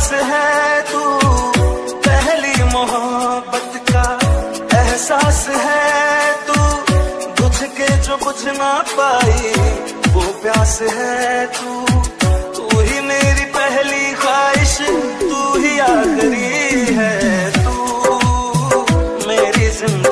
पास है तू, पहली मोहब्बत का एहसास है तू। बुझ के जो बुझ ना पाई, वो प्यास है तू। तू ही मेरी पहली ख्वाहिश, तू ही आखिरी है तू। मेरी ज़िंदगी